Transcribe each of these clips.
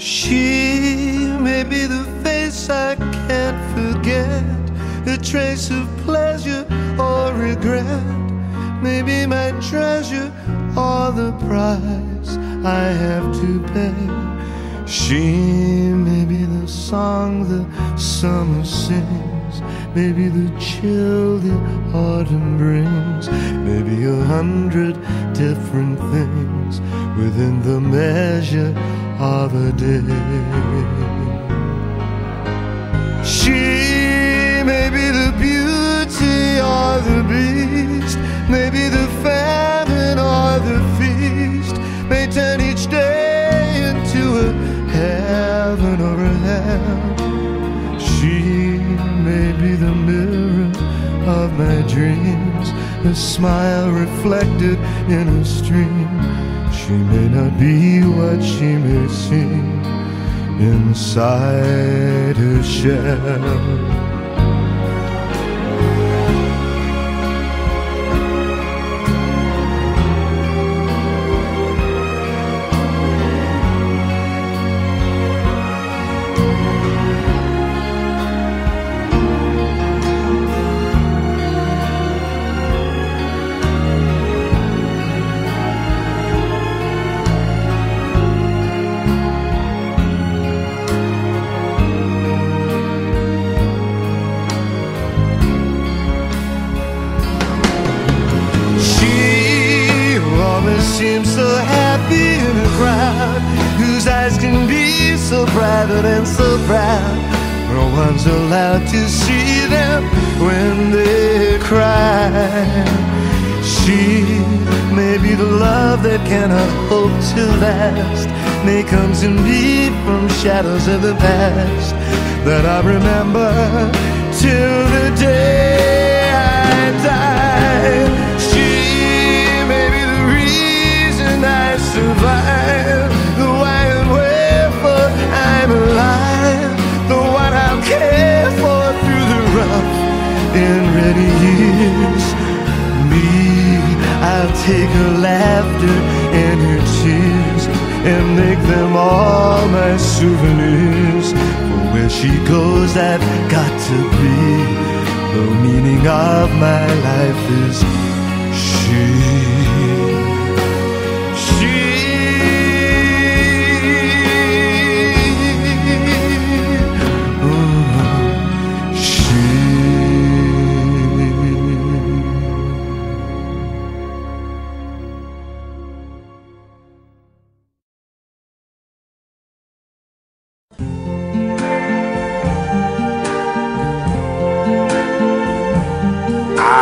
She may be the face I can't forget, a trace of pleasure or regret, maybe my treasure or the price I have to pay. She may be the song the summer sings, maybe the chill the autumn brings, maybe a hundred different things within the measure of a day. She may be the beauty or the beast, maybe the famine or the feast, may turn each day into a heaven or a hell. She may be the mirror of my dreams, a smile reflected in a stream. She may not be what she may seem inside her shell. So private and so proud. No one's allowed to see them when they cry. She may be the love that cannot hope to last, may come to me from shadows of the past that I remember till the day I die. She may be the reason I survive, I'll take her laughter and her tears and make them all my souvenirs. For where she goes, I've got to be. The meaning of my life is she.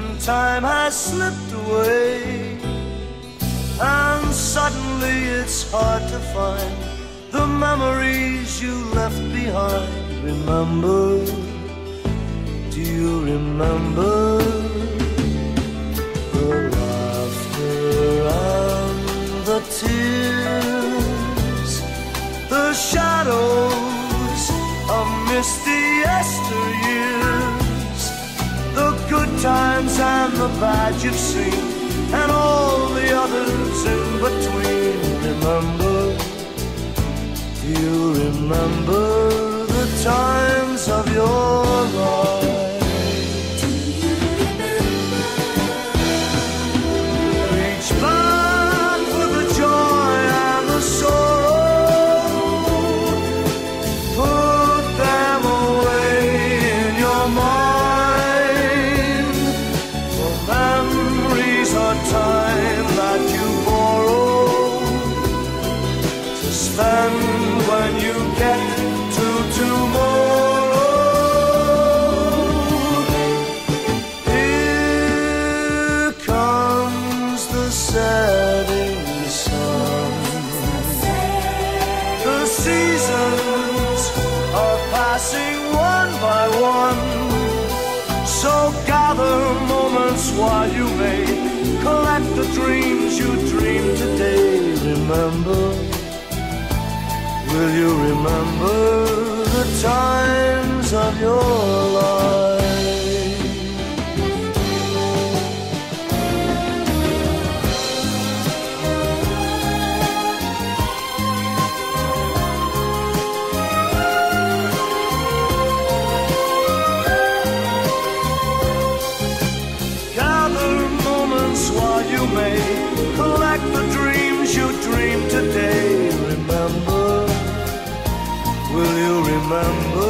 and time has slipped away. And suddenly it's hard to find the memories you left behind. Remember, do you remember the laughter and the tears, the shadows of misty? And the bad you've seen and all the others in between. Remember, do you remember the times of your life? seasons are passing one by one. So gather moments while you may collect the dreams you dreamed today. Remember, will you remember the times of yore? remember